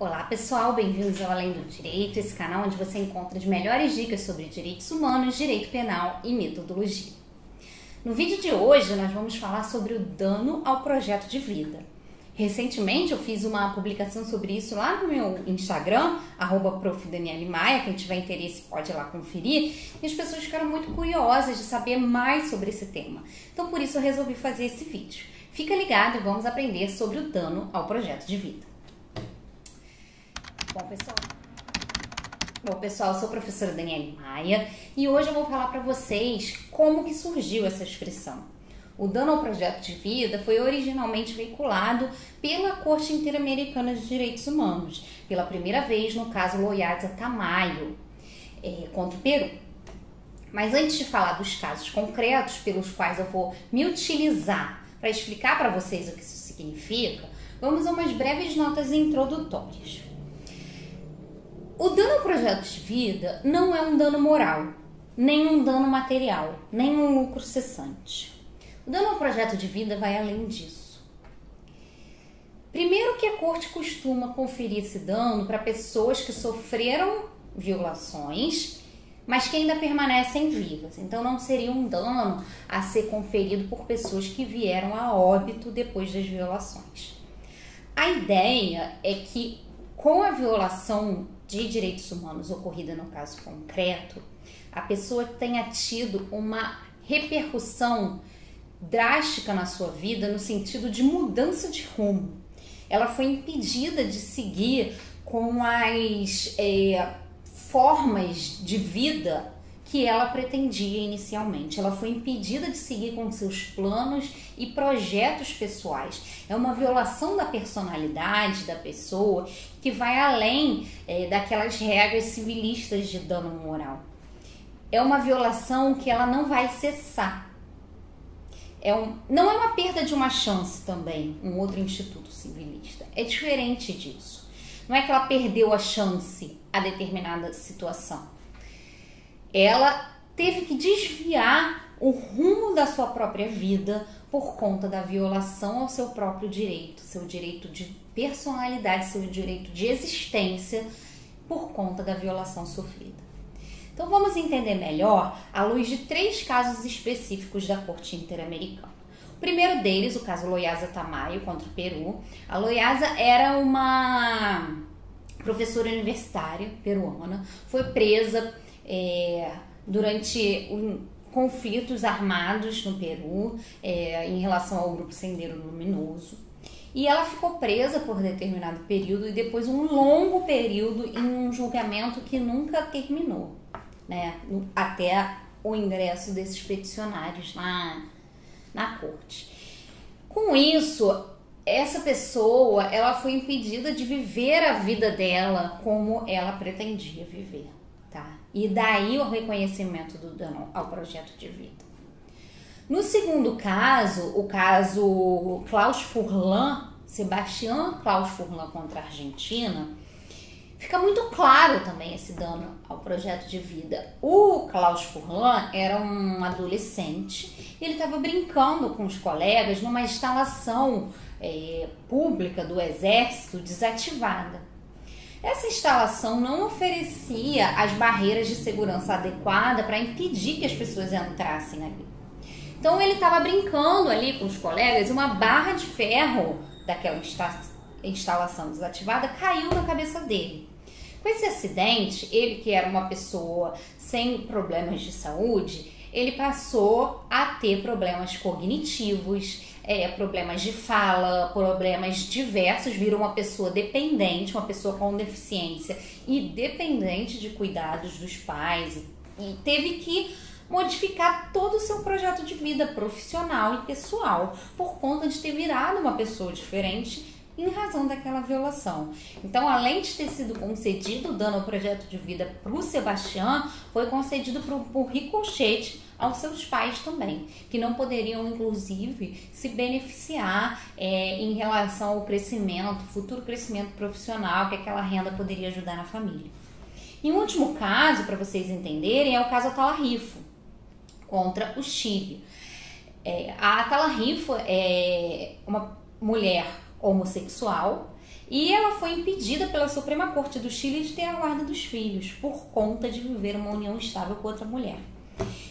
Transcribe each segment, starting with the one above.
Olá pessoal, bem-vindos ao Além do Direito, esse canal onde você encontra as melhores dicas sobre direitos humanos, direito penal e metodologia. No vídeo de hoje nós vamos falar sobre o dano ao projeto de vida. Recentemente eu fiz uma publicação sobre isso lá no meu Instagram, arroba Maia, quem tiver interesse pode ir lá conferir, e as pessoas ficaram muito curiosas de saber mais sobre esse tema. Então por isso eu resolvi fazer esse vídeo. Fica ligado e vamos aprender sobre o dano ao projeto de vida. Bom, pessoal. Bom, pessoal, eu sou a professora Daniele Maia e hoje eu vou falar para vocês como que surgiu essa expressão. O dano ao projeto de vida foi originalmente veiculado pela Corte Interamericana de Direitos Humanos, pela primeira vez no caso Loiasa Tamayo é, contra o Peru. Mas antes de falar dos casos concretos pelos quais eu vou me utilizar para explicar para vocês o que isso significa, vamos a umas breves notas introdutórias. O dano ao projeto de vida não é um dano moral, nem um dano material, nem um lucro cessante. O dano ao projeto de vida vai além disso. Primeiro que a corte costuma conferir esse dano para pessoas que sofreram violações, mas que ainda permanecem vivas. Então não seria um dano a ser conferido por pessoas que vieram a óbito depois das violações. A ideia é que com a violação de direitos humanos ocorrida no caso concreto, a pessoa tenha tido uma repercussão drástica na sua vida no sentido de mudança de rumo. Ela foi impedida de seguir com as é, formas de vida que ela pretendia inicialmente. Ela foi impedida de seguir com seus planos e projetos pessoais. É uma violação da personalidade da pessoa que vai além é, daquelas regras civilistas de dano moral. É uma violação que ela não vai cessar. É um, não é uma perda de uma chance também, um outro instituto civilista. É diferente disso. Não é que ela perdeu a chance a determinada situação ela teve que desviar o rumo da sua própria vida por conta da violação ao seu próprio direito, seu direito de personalidade, seu direito de existência, por conta da violação sofrida. Então vamos entender melhor à luz de três casos específicos da Corte Interamericana. O primeiro deles, o caso Loyasa Tamayo contra o Peru. A Loyasa era uma professora universitária peruana, foi presa é, durante conflitos armados no Peru é, em relação ao grupo Sendeiro Luminoso. E ela ficou presa por determinado período e depois um longo período em um julgamento que nunca terminou, né? Até o ingresso desses peticionários na, na corte. Com isso, essa pessoa ela foi impedida de viver a vida dela como ela pretendia viver. E daí o reconhecimento do dano ao projeto de vida. No segundo caso, o caso Klaus Furlan, Sebastião Klaus Furlan contra a Argentina, fica muito claro também esse dano ao projeto de vida. O Klaus Furlan era um adolescente e ele estava brincando com os colegas numa instalação é, pública do exército desativada. Essa instalação não oferecia as barreiras de segurança adequada para impedir que as pessoas entrassem ali. Então ele estava brincando ali com os colegas, uma barra de ferro daquela insta instalação desativada caiu na cabeça dele. Com esse acidente, ele que era uma pessoa sem problemas de saúde, ele passou a ter problemas cognitivos, é, problemas de fala, problemas diversos, virou uma pessoa dependente, uma pessoa com deficiência e dependente de cuidados dos pais. E teve que modificar todo o seu projeto de vida profissional e pessoal por conta de ter virado uma pessoa diferente em razão daquela violação. Então, além de ter sido concedido o dano ao projeto de vida para o Sebastião, foi concedido por, por ricochete aos seus pais também, que não poderiam, inclusive, se beneficiar é, em relação ao crescimento, futuro crescimento profissional que aquela renda poderia ajudar na família. E um último caso, para vocês entenderem, é o caso Atalarrifo contra o Chile. É, a Atalarrifo é uma mulher homossexual E ela foi impedida pela Suprema Corte do Chile de ter a guarda dos filhos por conta de viver uma união estável com outra mulher.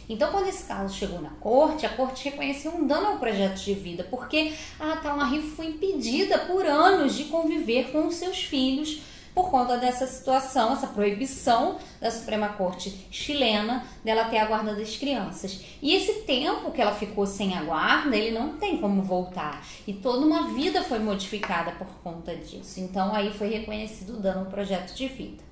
Então, quando esse caso chegou na corte, a corte reconheceu um dano ao projeto de vida, porque a Talmarie foi impedida por anos de conviver com os seus filhos por conta dessa situação, essa proibição da Suprema Corte chilena dela ter a guarda das crianças. E esse tempo que ela ficou sem a guarda, ele não tem como voltar. E toda uma vida foi modificada por conta disso. Então aí foi reconhecido o dano ao projeto de vida.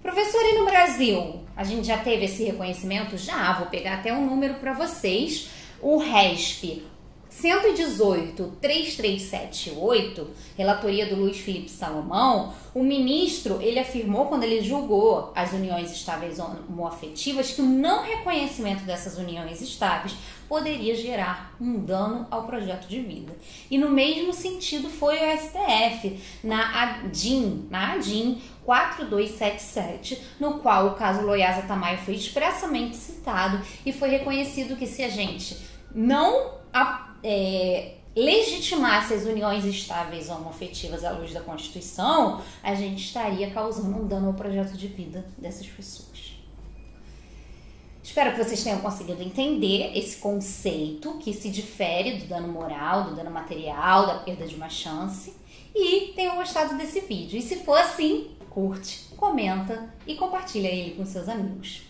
Professor, e no Brasil? A gente já teve esse reconhecimento? Já, vou pegar até um número para vocês. O RESP 118 3378, relatoria do Luiz Felipe Salomão, o ministro, ele afirmou quando ele julgou as uniões estáveis homoafetivas que o não reconhecimento dessas uniões estáveis poderia gerar um dano ao projeto de vida. E no mesmo sentido foi o STF na ADIM, na ADIM 4277, no qual o caso Loiasa Tamayo foi expressamente citado e foi reconhecido que se a gente não é, legitimasse as uniões estáveis homoafetivas à luz da Constituição, a gente estaria causando um dano ao projeto de vida dessas pessoas. Espero que vocês tenham conseguido entender esse conceito que se difere do dano moral, do dano material, da perda de uma chance e tenham gostado desse vídeo. E se for assim, curte, comenta e compartilha ele com seus amigos.